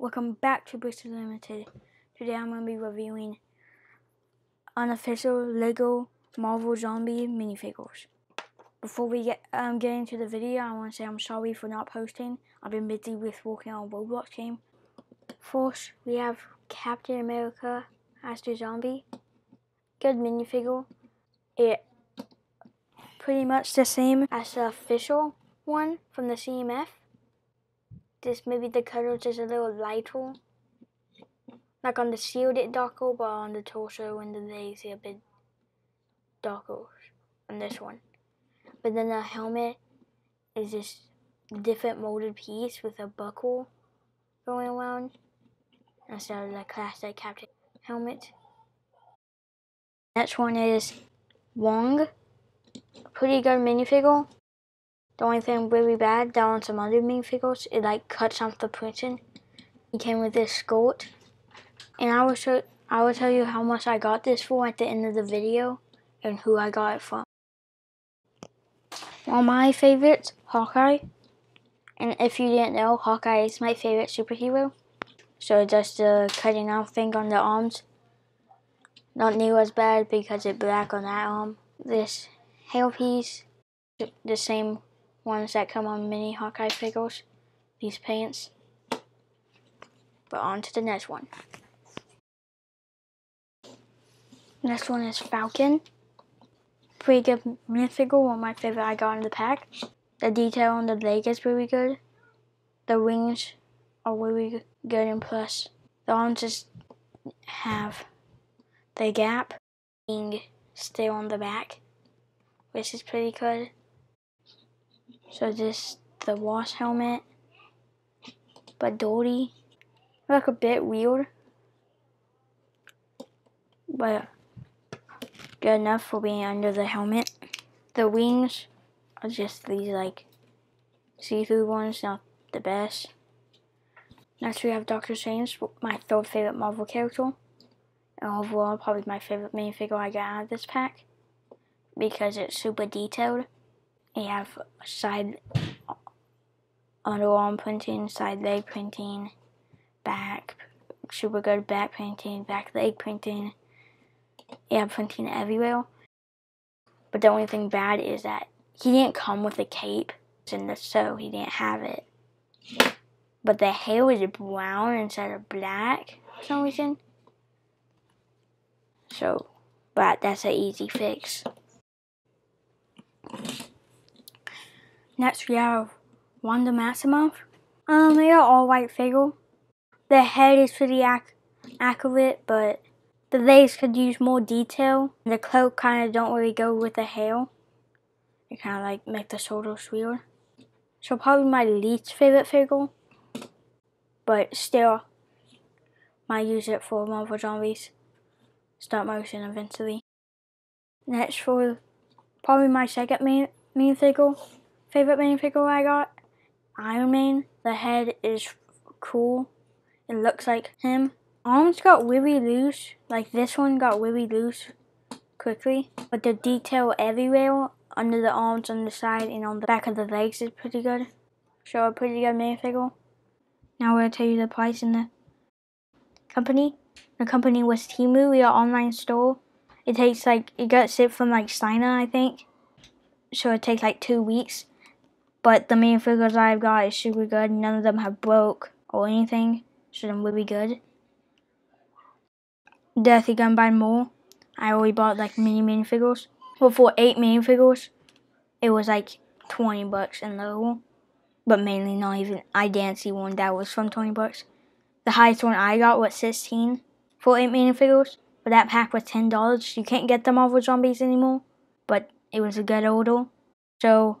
Welcome back to Brix Unlimited. Today I'm going to be reviewing unofficial LEGO Marvel Zombie minifigures. Before we get um, get into the video, I want to say I'm sorry for not posting. I've been busy with working on Roblox game. First, we have Captain America as the zombie. Good minifigure. It pretty much the same as the official one from the CMF. Just maybe the color just a little lighter. Like on the shield it darker, but on the torso and the legs a bit darker on this one. But then the helmet is a different molded piece with a buckle going around instead of the classic captain helmet. Next one is Wong. Pretty good minifigure. The only thing really bad that on some other minifigures, it like cuts off the printing. He came with this skirt. And I will show I will tell you how much I got this for at the end of the video and who I got it from. One of my favorites, Hawkeye. And if you didn't know, Hawkeye is my favorite superhero. So just the cutting off thing on the arms. Not near as bad because it's black on that arm. This hairpiece, the same ones that come on mini Hawkeye figures, these pants. But on to the next one. Next one is Falcon. Pretty good minifigure, one of my favorite I got in the pack. The detail on the leg is really good. The wings are really good and plus the arms just have the gap being still on the back, which is pretty good. So this the wash helmet, but dirty. Look a bit weird, but good enough for being under the helmet. The wings are just these like see-through ones, not the best. Next we have Doctor Strange, my third favorite Marvel character. And overall, probably my favorite minifigure I got out of this pack. Because it's super detailed. You have side underarm printing, side leg printing, back, super good back printing, back leg printing. You have printing everywhere. But the only thing bad is that he didn't come with a cape in the show. He didn't have it. But the hair was brown instead of black for some reason. So, but that's an easy fix. Next we have Wanda Maximoff. Um, they are all white figure. The head is pretty ac accurate, but the legs could use more detail. The cloak kind of don't really go with the hair. It kind of like make the shoulders weird. So probably my least favorite figure, but still might use it for Marvel Zombies stop motion eventually. Next for probably my second main, main figure favorite minifigure I got, Iron Man. The head is cool. It looks like him. Arms got really loose, like this one got really loose quickly. But the detail everywhere, under the arms, on the side, and on the back of the legs is pretty good. So a pretty good minifigure. Now to tell you the price in the company. The company was we are online store. It takes like, it got shipped from like China, I think. So it takes like two weeks. But the main figures I've got is super good. None of them have broke or anything. So they're really good. Death, can buy more. I already bought like mini minifigures. Well, for eight minifigures, it was like 20 bucks in low. But mainly not even, I didn't see one that was from 20 bucks. The highest one I got was 16 for eight minifigures. But that pack was $10. You can't get the Marvel Zombies anymore. But it was a good order. So